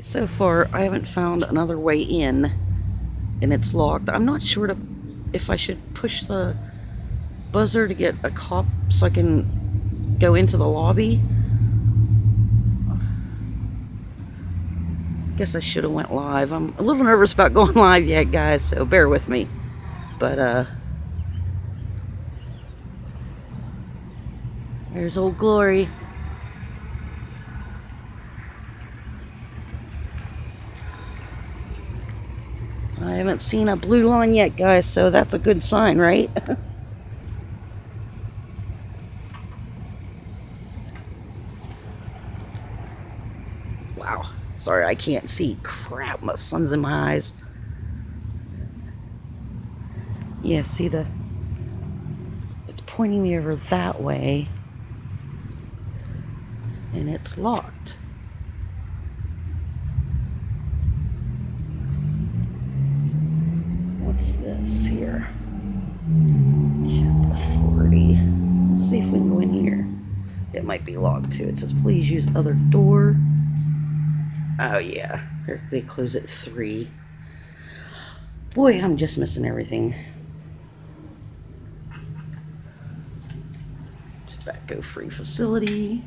So far, I haven't found another way in, and it's locked. I'm not sure to, if I should push the buzzer to get a cop so I can go into the lobby. Guess I should have went live. I'm a little nervous about going live yet, guys, so bear with me. But, uh, there's Old Glory. I haven't seen a blue line yet, guys, so that's a good sign, right? wow. Sorry, I can't see. Crap, my sun's in my eyes. Yeah, see the... It's pointing me over that way. And it's locked. What's this here? Authority. Let's see if we can go in here. It might be locked too. It says please use other door. Oh yeah. They close at three. Boy, I'm just missing everything. Tobacco free facility.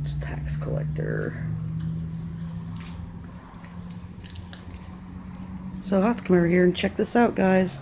It's tax collector. So I'll have to come over here and check this out, guys.